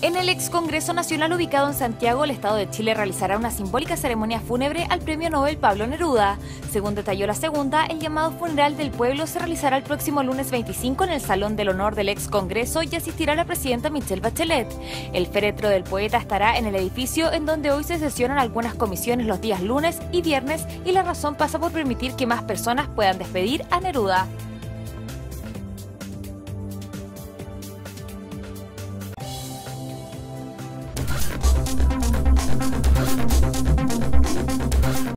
En el ex Congreso Nacional ubicado en Santiago, el Estado de Chile realizará una simbólica ceremonia fúnebre al Premio Nobel Pablo Neruda. Según detalló la segunda, el llamado funeral del pueblo se realizará el próximo lunes 25 en el Salón del Honor del ex Congreso y asistirá la presidenta Michelle Bachelet. El féretro del poeta estará en el edificio en donde hoy se sesionan algunas comisiones los días lunes y viernes y la razón pasa por permitir que más personas puedan despedir a Neruda.